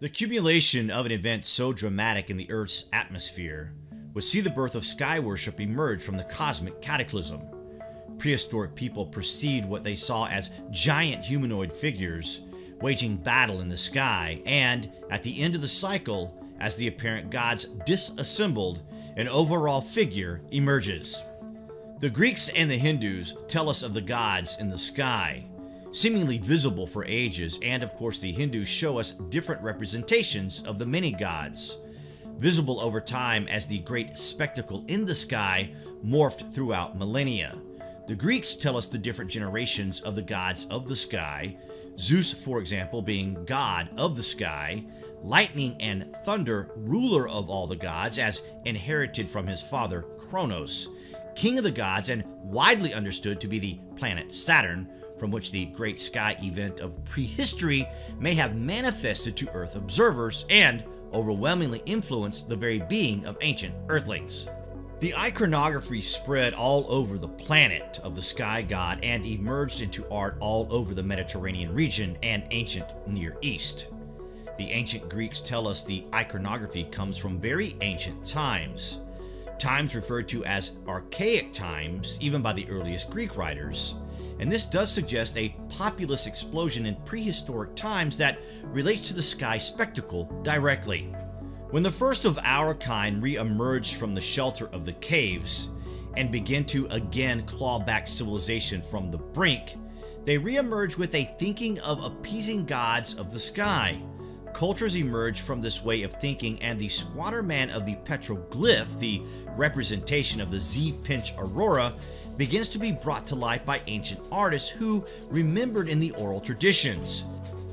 The accumulation of an event so dramatic in the Earth's atmosphere would see the birth of sky worship emerge from the cosmic cataclysm. Prehistoric people perceived what they saw as giant humanoid figures waging battle in the sky, and at the end of the cycle, as the apparent gods disassembled, an overall figure emerges. The Greeks and the Hindus tell us of the gods in the sky, seemingly visible for ages, and of course, the Hindus show us different representations of the many gods, visible over time as the great spectacle in the sky morphed throughout millennia. The Greeks tell us the different generations of the gods of the sky, Zeus, for example, being god of the sky, lightning and thunder, ruler of all the gods, as inherited from his father Kronos, king of the gods, and widely understood to be the planet Saturn, from which the great sky event of prehistory may have manifested to Earth observers and overwhelmingly influenced the very being of ancient Earthlings. The iconography spread all over the planet of the sky god and emerged into art all over the Mediterranean region and ancient Near East. The ancient Greeks tell us the iconography comes from very ancient times, times referred to as archaic times even by the earliest Greek writers and this does suggest a populous explosion in prehistoric times that relates to the sky spectacle directly. When the first of our kind re-emerged from the shelter of the caves and begin to again claw back civilization from the brink, they re-emerge with a thinking of appeasing gods of the sky. Cultures emerge from this way of thinking and the squatter man of the petroglyph, the representation of the Z-pinch aurora, begins to be brought to life by ancient artists who remembered in the oral traditions.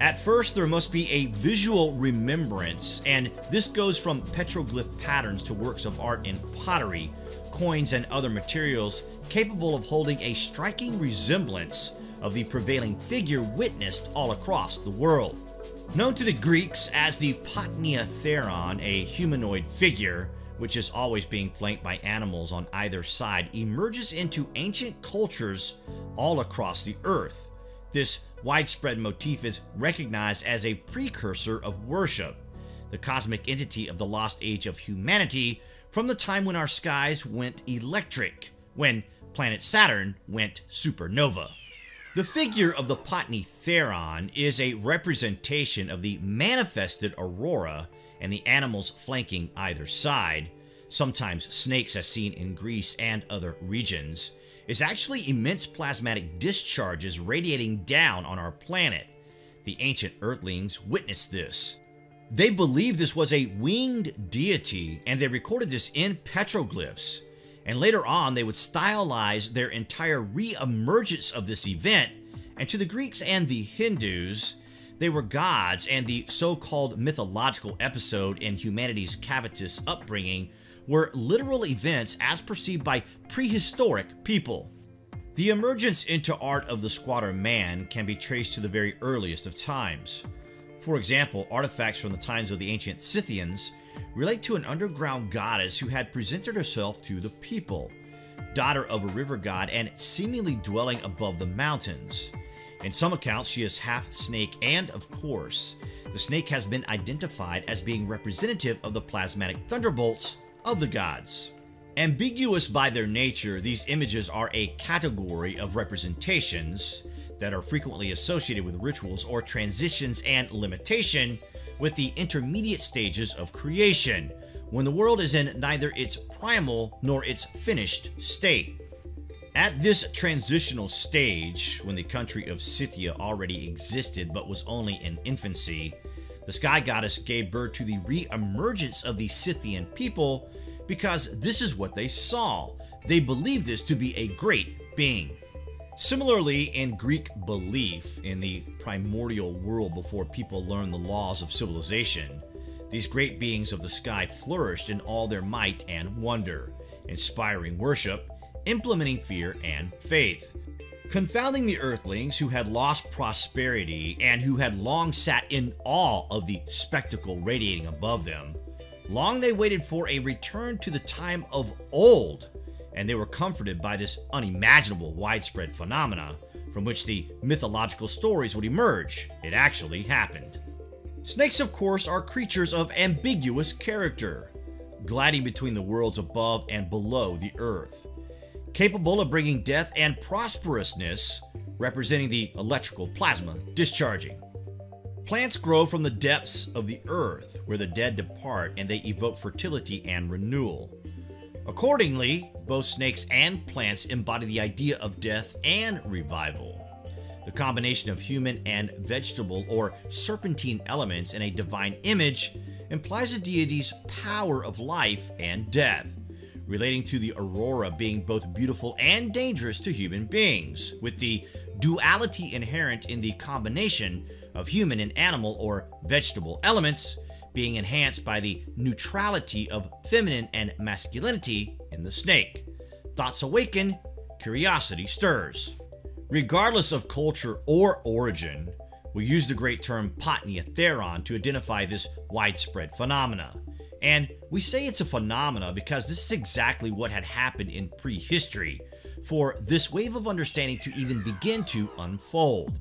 At first, there must be a visual remembrance, and this goes from petroglyph patterns to works of art in pottery, coins, and other materials capable of holding a striking resemblance of the prevailing figure witnessed all across the world. Known to the Greeks as the Potnia Theron, a humanoid figure, which is always being flanked by animals on either side, emerges into ancient cultures all across the earth. This widespread motif is recognized as a precursor of worship, the cosmic entity of the lost age of humanity from the time when our skies went electric, when planet Saturn went supernova. The figure of the Potnia Theron is a representation of the manifested aurora and the animals flanking either side, sometimes snakes as seen in Greece and other regions, is actually immense plasmatic discharges radiating down on our planet. The ancient Earthlings witnessed this. They believed this was a winged deity and they recorded this in petroglyphs. And later on, they would stylize their entire re-emergence of this event. And to the Greeks and the Hindus, they were gods, and the so-called mythological episode in humanity's cavitous upbringing were literal events as perceived by prehistoric people. The emergence into art of the squatter man can be traced to the very earliest of times. For example, artifacts from the times of the ancient Scythians relate to an underground goddess who had presented herself to the people, daughter of a river god and seemingly dwelling above the mountains. In some accounts, she is half snake, and of course, the snake has been identified as being representative of the plasmatic thunderbolts of the gods. Ambiguous by their nature, these images are a category of representations that are frequently associated with rituals or transitions and limitation with the intermediate stages of creation, when the world is in neither its primal nor its finished state. At this transitional stage, when the country of Scythia already existed but was only in infancy, the sky goddess gave birth to the re-emergence of the Scythian people because this is what they saw. They believed this to be a great being. Similarly, in Greek belief in the primordial world before people learned the laws of civilization, these great beings of the sky flourished in all their might and wonder, inspiring worship implementing fear and faith. Confounding the Earthlings who had lost prosperity and who had long sat in awe of the spectacle radiating above them, long they waited for a return to the time of old, and they were comforted by this unimaginable widespread phenomena from which the mythological stories would emerge. It actually happened. Snakes, of course, are creatures of ambiguous character, gliding between the worlds above and below the earth, capable of bringing death and prosperousness, representing the electrical plasma discharging. Plants grow from the depths of the earth, where the dead depart, and they evoke fertility and renewal. Accordingly, both snakes and plants embody the idea of death and revival. The combination of human and vegetable or serpentine elements in a divine image implies a deity's power of life and death, relating to the aurora being both beautiful and dangerous to human beings, with the duality inherent in the combination of human and animal or vegetable elements being enhanced by the neutrality of feminine and masculinity in the snake. Thoughts awaken, curiosity stirs. Regardless of culture or origin, we use the great term Potnia Theron to identify this widespread phenomena. And we say it's a phenomena because this is exactly what had happened in prehistory for this wave of understanding to even begin to unfold.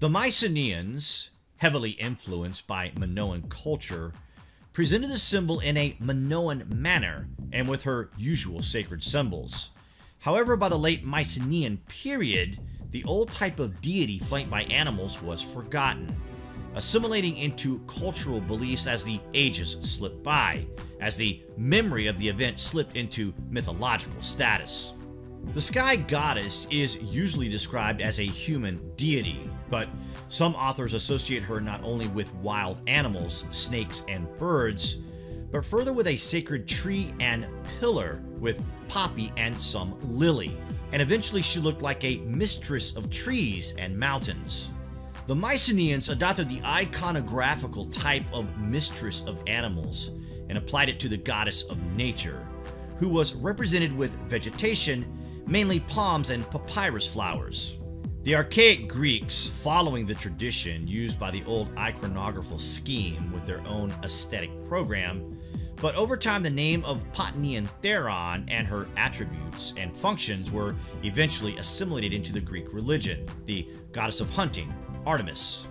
The Mycenaeans, heavily influenced by Minoan culture, presented the symbol in a Minoan manner and with her usual sacred symbols. However, by the late Mycenaean period, the old type of deity flanked by animals was forgotten, assimilating into cultural beliefs as the ages slipped by, as the memory of the event slipped into mythological status. The sky goddess is usually described as a human deity, but some authors associate her not only with wild animals, snakes, and birds, but further with a sacred tree and pillar with poppy and some lily, and eventually she looked like a mistress of trees and mountains. The Mycenaeans adopted the iconographical type of mistress of animals and applied it to the goddess of nature, who was represented with vegetation, mainly palms and papyrus flowers. The archaic Greeks, following the tradition used by the old iconographical scheme with their own aesthetic program, but over time the name of Patnian Theron and her attributes and functions were eventually assimilated into the Greek religion, the goddess of hunting, Artemis.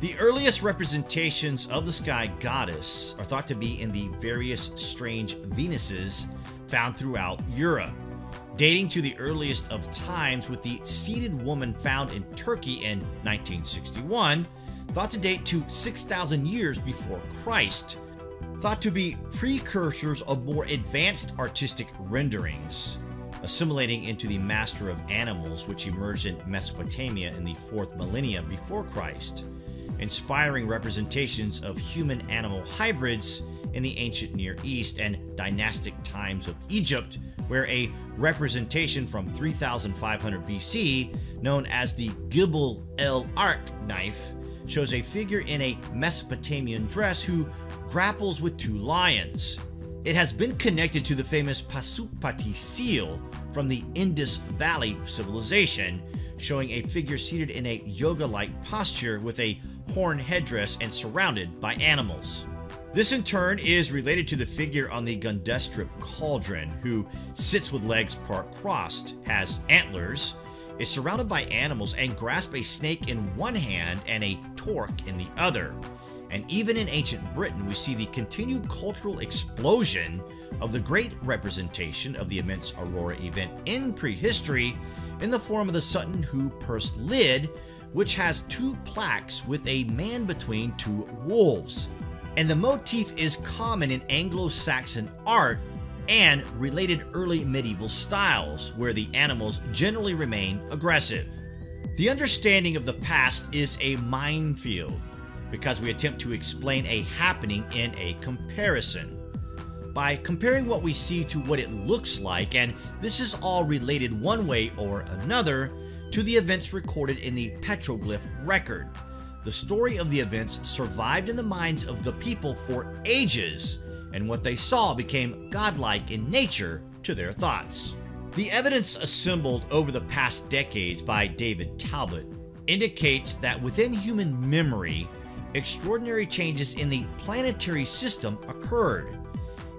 The earliest representations of the sky goddess are thought to be in the various strange Venuses found throughout Europe dating to the earliest of times with the seated woman found in Turkey in 1961, thought to date to 6,000 years before Christ, thought to be precursors of more advanced artistic renderings, assimilating into the Master of Animals which emerged in Mesopotamia in the 4th millennia before Christ, inspiring representations of human-animal hybrids in the ancient Near East and dynastic times of Egypt where a representation from 3500 BC, known as the Gebel el Arak knife, shows a figure in a Mesopotamian dress who grapples with two lions. It has been connected to the famous Pasupati seal from the Indus Valley civilization, showing a figure seated in a yoga-like posture with a horn headdress and surrounded by animals. This in turn is related to the figure on the Gundestrup cauldron, who sits with legs part crossed, has antlers, is surrounded by animals, and grasps a snake in one hand and a torc in the other. And even in ancient Britain, we see the continued cultural explosion of the great representation of the immense Aurora event in prehistory in the form of the Sutton Hoo purse lid, which has two plaques with a man between two wolves and the motif is common in Anglo-Saxon art and related early medieval styles, where the animals generally remain aggressive. The understanding of the past is a minefield, because we attempt to explain a happening in a comparison. By comparing what we see to what it looks like, and this is all related one way or another to the events recorded in the petroglyph record, the story of the events survived in the minds of the people for ages, and what they saw became godlike in nature to their thoughts. The evidence assembled over the past decades by David Talbot indicates that within human memory, extraordinary changes in the planetary system occurred.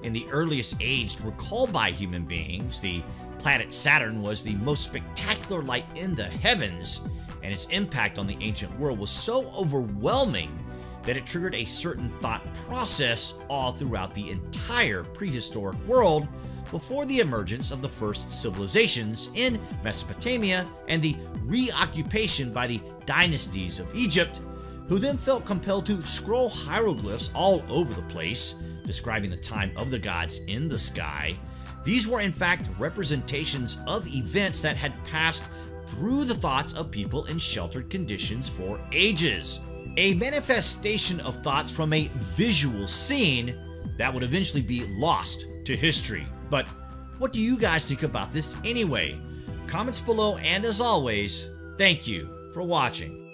In the earliest age recalled by human beings, the planet Saturn was the most spectacular light in the heavens, and its impact on the ancient world was so overwhelming that it triggered a certain thought process all throughout the entire prehistoric world before the emergence of the first civilizations in Mesopotamia and the reoccupation by the dynasties of Egypt, who then felt compelled to scroll hieroglyphs all over the place, describing the time of the gods in the sky. These were in fact representations of events that had passed through the thoughts of people in sheltered conditions for ages. A manifestation of thoughts from a visual scene that would eventually be lost to history. But what do you guys think about this anyway? Comments below, and as always, thank you for watching.